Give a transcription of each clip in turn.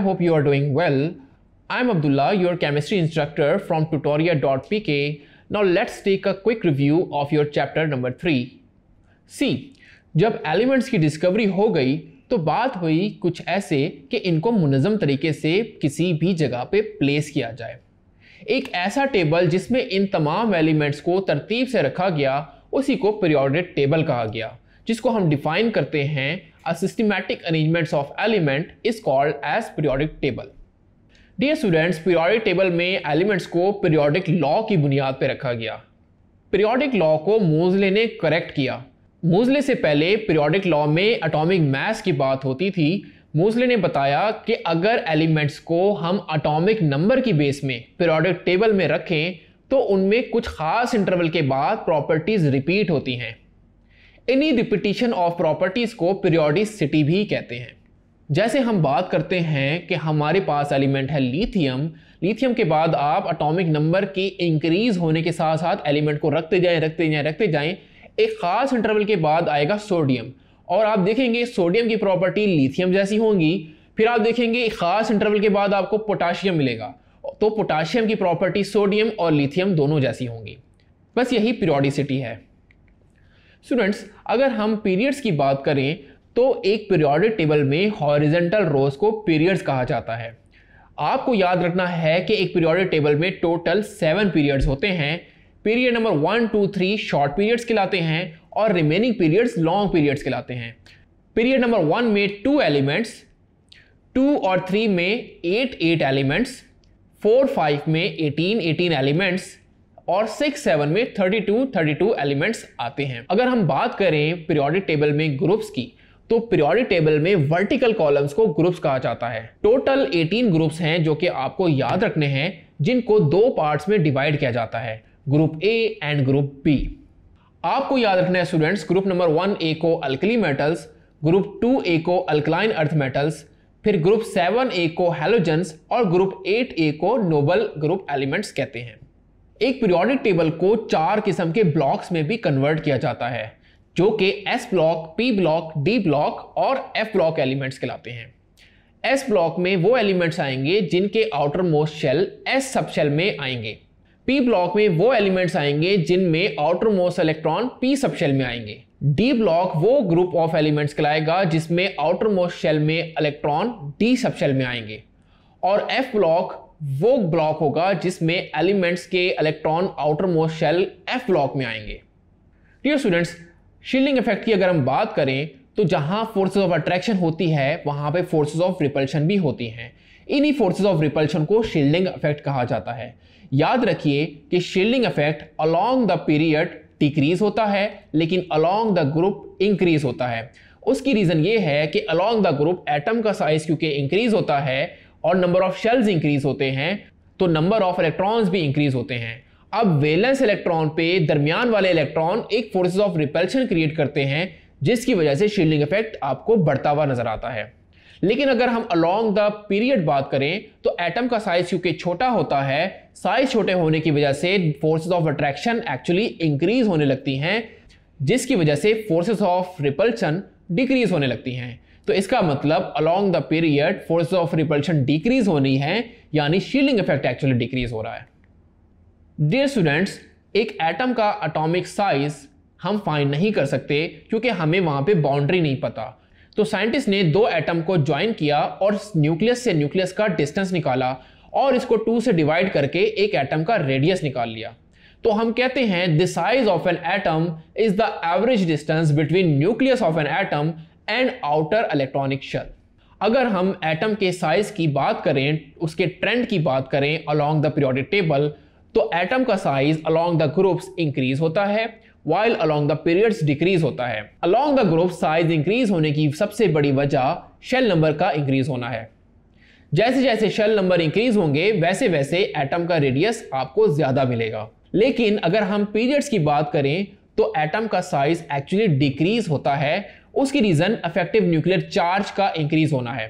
I hope you are doing well I am Abdullah your chemistry instructor from Tutoria dot P K now let's take a quick review of your chapter number three सी जब elements की discovery हो गई तो बात हुई कुछ ऐसे कि इनको मुनज़म तरीके से किसी भी जगह पे प्लेस किया जाए। एक ऐसा टेबल जिसमें इन तमाम एलिमेंट्स को तरतीब से रखा गया, उसी को पीरियोडिक टेबल कहा गया। जिसको हम डिफाइन करते हैं, a systematic arrangements of element is called as periodic table. Dear students periodic table में एलिमेंट्स को पीरियोडिक लॉ की बुनियाद पर रखा गया। पीरियोडिक लॉ को मोजले ने करेक्ट किया। मोजले से पहले पीरियोडिक लॉ में अटोमिक मैथ की बात होती थी। मोजले ने बताया कि अगर एलिमेंट्स को हम अटोमिक नंबर की बेस में पीरियोडिक टेबल में रखें तो उनमें कुछ खास इंटरवल के बाद प्रॉपर्टीज़ रिपीट होती हैं। इन्हीं रिपीटिशन ऑफ़ प्रॉपर्टीज़ को पीरियोडिसिटी भी कहते हैं। जैसे हम बात करते हैं कि हमारे पास एलिमेंट है लिथियम लिथियम के बाद आप अटोमिक नंबर की इंक्रीज होने के साथ साथ एलिमेंट को रखते जाएँ रखते जाएँ रखते जाएँ। एक खास इंटरवल के बाद आएगा सोडियम और आप देखेंगे सोडियम की प्रॉपर्टी लिथियम जैसी होंगी। फिर आप देखेंगे एक खास इंटरवल के बाद आपको पोटाशियम मिलेगा। तो पोटाशियम की प्रॉपर्टी सोडियम और लिथियम दोनों जैसी होंगी। बस यही पीरियोडिसिटी है। स्टूडेंट्स अगर हम पीरियड्स की बात करें तो एक पीरियोडिक टेबल में हॉरिजेंटल रोज को पीरियड्स कहा जाता है। आपको याद रखना है कि एक पीरियोडिक टेबल में टोटल सेवन पीरियड्स होते हैं। Period number one two three short periods कहलाते हैं और रिमेनिंग पीरियड्स लॉन्ग पीरियड्स कहलाते हैं। पीरियड नंबर वन में टू एलिमेंट्स टू और थ्री में eight eight elements four five में एटीन एटीन एलिमेंट्स और सिक्स सेवन में thirty two thirty two elements आते हैं। अगर हम बात करें पीरियोडिक टेबल में ग्रुप्स की तो पीरियोडिक टेबल में वर्टिकल कॉलम्स को ग्रुप्स कहा जाता है। टोटल 18 ग्रुप्स हैं जो कि आपको याद रखने हैं, जिनको दो पार्ट्स में डिवाइड किया जाता है group A and group B आपको याद रखना है students group number one A को alkali metals group two A को अल्कलाइन अर्थ मेटल्स फिर ग्रुप सेवन ए को हेलोजेंस और ग्रुप एट ए को नोबल ग्रुप एलिमेंट्स कहते हैं। एक पीरियोडिक टेबल को चार किस्म के ब्लॉक्स में भी कन्वर्ट किया जाता है, जो कि S block P block D block और एफ़ ब्लॉक एलिमेंट्स कहलाते हैं। एस ब्लॉक में वो एलिमेंट्स आएँगे जिनके outer most shell S subshell में आएँगे। पी ब्लॉक में वो एलिमेंट्स आएँगे जिनमें outermost electron P subshell में आएँगे। डी ब्लॉक वो ग्रुप ऑफ़ एलिमेंट्स कहलाएगा जिसमें आउटर मोस्ट शेल में इलेक्ट्रॉन डी सब शेल में आएँगे। और एफ़ ब्लॉक वो ब्लॉक होगा जिसमें एलिमेंट्स के electron outermost shell F block में आएँगे। डियर स्टूडेंट्स शील्डिंग इफ़ेक्ट की अगर हम बात करें तो जहाँ फोर्सेस ऑफ़ अट्रैक्शन होती है, वहाँ पे फोर्सेस ऑफ़ रिपल्शन भी होती हैं। इन्हीं फोर्सेस ऑफ़ रिपल्शन को शील्डिंग इफ़ेक्ट कहा जाता है। याद रखिए कि shielding effect along the period decrease होता है, लेकिन अलोंग द ग्रुप इंक्रीज होता है। उसकी रीजन ये है कि अलोंग द ग्रुप एटम का साइज़ क्योंकि इंक्रीज होता है और नंबर ऑफ़ शेल्स इंक्रीज होते हैं तो नंबर ऑफ़ इलेक्ट्रॉन्स भी इंक्रीज होते हैं। अब वेलेंस इलेक्ट्रॉन पे दरमियान वाले इलेक्ट्रॉन एक फोर्सेस ऑफ़ रिपल्शन क्रिएट करते हैं, जिसकी वजह से शील्डिंग इफ़ेक्ट आपको बढ़ता हुआ नज़र आता है। लेकिन अगर हम अलोंग द पीरियड बात करें तो एटम का साइज़ क्योंकि छोटा होता है साइज़ छोटे होने की वजह से forces of attraction actually increase होने लगती हैं, जिसकी वजह से फोर्सेस ऑफ़ रिपल्शन डिक्रीज होने लगती हैं। तो इसका मतलब along the period force of repulsion decrease होनी है, यानी शीलिंग इफ़ेक्ट एक्चुअली डिक्रीज हो रहा है। डियर स्टूडेंट्स एक एटम का अटोमिक साइज़ हम फाइंड नहीं कर सकते, क्योंकि हमें वहाँ पे बाउंड्री नहीं पता। तो साइंटिस्ट ने दो एटम को ज्वाइन किया और न्यूक्लियस से न्यूक्लियस का डिस्टेंस निकाला और इसको टू से डिवाइड करके एक एटम का रेडियस निकाल लिया। तो हम कहते हैं the size of an atom is the average distance between nucleus of an atom and outer electronic shell अगर हम एटम के साइज़ की बात करें, उसके ट्रेंड की बात करें अलोंग द पीरियोडिक टेबल तो एटम का size along the groups increase होता है while along the periods decrease होता है. Along the group size increase होने की सबसे बड़ी वजह शेल नंबर का इंक्रीज होना है. जैसे जैसे शेल नंबर इंक्रीज होंगे, वैसे वैसे एटम का रेडियस आपको ज़्यादा मिलेगा. लेकिन अगर हम पीरियड्स की बात करें तो एटम का साइज़ एक्चुअली डिक्रीज होता है उसकी रीजन अफेक्टिव न्यूक्लियर चार्ज का इंक्रीज होना है।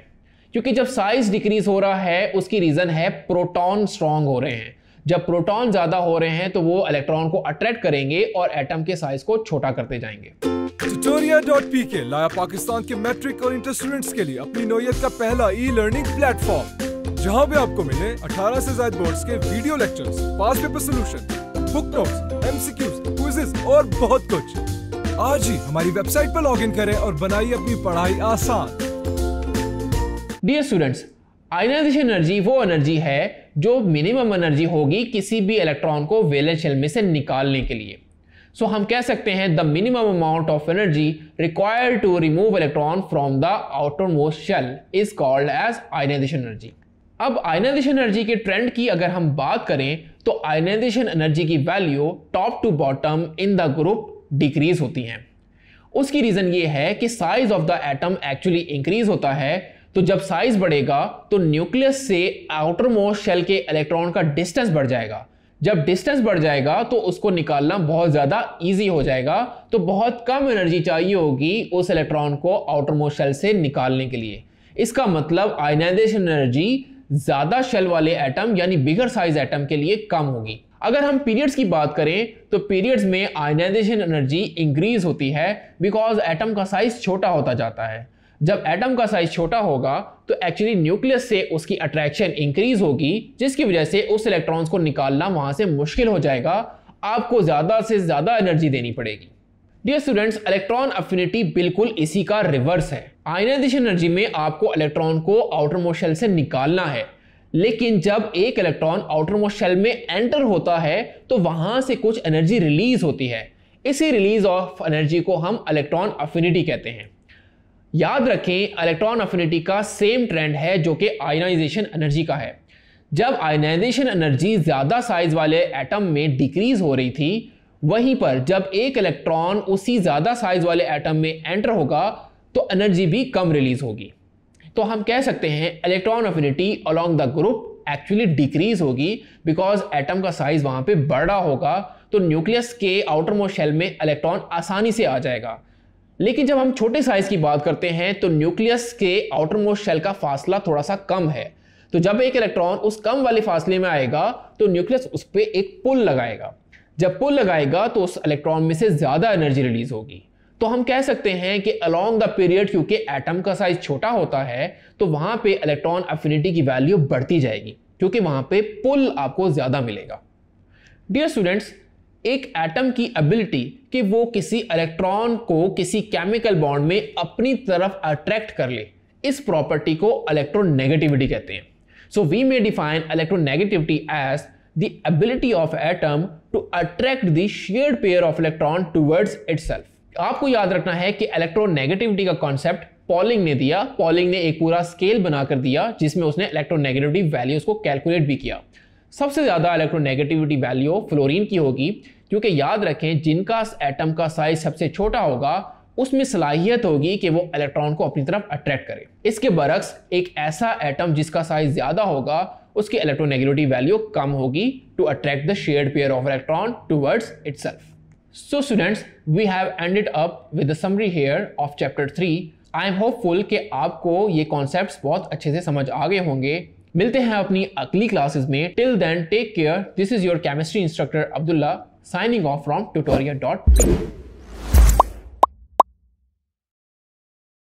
क्योंकि जब साइज़ डिक्रीज हो रहा है, उसकी रीजन है प्रोटॉन स्ट्रांग हो रहे हैं। जब प्रोटॉन ज़्यादा हो रहे हैं तो वो इलेक्ट्रॉन को अट्रैक्ट करेंगे और एटम के साइज़ को छोटा करते जाएँगे। Tutoria.pk लाया पाकिस्तान के मैट्रिक और इंटर स्टूडेंट्स के लिए अपनी नोयत का पहला ई लर्निंग प्लेटफॉर्म जहाँ भी आपको मिले 18 से ज़्यादा बोर्ड्स के video lectures past paper solution book notes MCQs quizzes और बहुत कुछ। आज ही हमारी वेबसाइट पर लॉगिन करें और बनाइए अपनी पढ़ाई आसान। डियर स्टूडेंट्स आयनाइजेशन एनर्जी वो एनर्जी है जो मिनिमम एनर्जी होगी किसी भी इलेक्ट्रॉन को वेलेंस शेल में से निकालने के लिए। सो so, हम कह सकते हैं the minimum amount of energy required to remove electron from the outermost shell is called as ionization energy अब आयनाइजेशन एनर्जी के ट्रेंड की अगर हम बात करें तो आयनाइजेशन एनर्जी की value top to bottom in the group decrease होती हैं। उसकी रीजन ये है कि size of the atom actually increase होता है तो जब साइज़ बढ़ेगा तो न्यूक्लियस से आउटर मोस्ट शेल के इलेक्ट्रॉन का डिस्टेंस बढ़ जाएगा। जब डिस्टेंस बढ़ जाएगा तो उसको निकालना बहुत ज़्यादा इजी हो जाएगा। तो बहुत कम एनर्जी चाहिए होगी उस इलेक्ट्रॉन को आउटर मोस्ट शेल से निकालने के लिए। इसका मतलब आयनाइजेशन एनर्जी ज़्यादा शेल वाले एटम यानी बिगर साइज़ एटम के लिए कम होगी। अगर हम पीरियड्स की बात करें तो पीरियड्स में आयनाइजेशन एनर्जी इंक्रीज होती है बिकॉज़ एटम का साइज़ छोटा होता जाता है। जब एटम का साइज़ छोटा होगा तो एक्चुअली न्यूक्लियस से उसकी अट्रैक्शन इंक्रीज होगी, जिसकी वजह से उस इलेक्ट्रॉन्स को निकालना वहाँ से मुश्किल हो जाएगा। आपको ज़्यादा से ज़्यादा एनर्जी देनी पड़ेगी। डियर स्टूडेंट्स इलेक्ट्रॉन अफिनिटी बिल्कुल इसी का रिवर्स है। आयनाइजेशन एनर्जी में आपको इलेक्ट्रॉन को आउटर शेल से निकालना है। लेकिन जब एक इलेक्ट्रॉन आउटर मोस्ट शेल में एंटर होता है तो वहाँ से कुछ एनर्जी रिलीज़ होती है। इसी रिलीज़ ऑफ़ एनर्जी को हम इलेक्ट्रॉन अफिनिटी कहते हैं। याद रखें इलेक्ट्रॉन अफिनिटी का सेम ट्रेंड है जो कि आयनाइजेशन एनर्जी का है। जब आयनाइजेशन एनर्जी ज़्यादा साइज़ वाले एटम में डिक्रीज हो रही थी, वहीं पर जब एक इलेक्ट्रॉन उसी ज़्यादा साइज़ वाले एटम में एंटर होगा तो एनर्जी भी कम रिलीज़ होगी। तो हम कह सकते हैं electron affinity along the group actually decrease होगी बिकॉज़ एटम का साइज़ वहाँ पे बड़ा होगा तो न्यूक्लियस के आउटर मोस्ट शेल में इलेक्ट्रॉन आसानी से आ जाएगा। लेकिन जब हम छोटे साइज़ की बात करते हैं तो न्यूक्लियस के आउटर मोस्ट शेल का फासला थोड़ा सा कम है। तो जब एक इलेक्ट्रॉन उस कम वाले फासले में आएगा तो न्यूक्लियस उस पर एक पुल लगाएगा। जब पुल लगाएगा तो उस इलेक्ट्रॉन में से ज़्यादा एनर्जी रिलीज़ होगी। तो हम कह सकते हैं कि अलोंग द पीरियड क्योंकि एटम का साइज़ छोटा होता है तो वहाँ पे इलेक्ट्रॉन अफिनिटी की वैल्यू बढ़ती जाएगी, क्योंकि वहाँ पे पुल आपको ज़्यादा मिलेगा। डियर स्टूडेंट्स एक एटम की एबिलिटी कि वो किसी इलेक्ट्रॉन को किसी केमिकल बॉन्ड में अपनी तरफ़ अट्रैक्ट कर ले, इस प्रॉपर्टी को इलेक्ट्रोनेगेटिविटी कहते हैं। So we may define electronegativity as the ability of atom to attract the pair of electron towards itself आपको याद रखना है कि इलेक्ट्रोनेगेटिविटी का कॉन्सेप्ट पॉलिंग ने दिया। पॉलिंग ने एक पूरा स्केल बनाकर दिया, जिसमें उसने इलेक्ट्रोनेगेटिविटी वैल्यूज़ को कैलकुलेट भी किया। सबसे ज़्यादा इलेक्ट्रोनेगेटिविटी वैल्यू फ्लोरीन की होगी, क्योंकि याद रखें, जिनका एटम का साइज़ सबसे छोटा होगा, उसमें सलाहियत होगी कि वो इलेक्ट्रॉन को अपनी तरफ़ अट्रैक्ट करे। इसके बरक्स, एक ऐसा एटम जिसका साइज़ ज़्यादा होगा, उसकी इलेक्ट्रोनेगेटिविटी वैल्यू कम होगी to attract the shared pair of electron towards itself so students we have ended up with the summary here of chapter three I am hopeful कि आपको ये कॉन्सेप्ट बहुत अच्छे से समझ आ गए होंगे। मिलते हैं अपनी अगली क्लासेस में। Till then take care this is your chemistry instructor Abdullah signing off from tutorial tutorial.com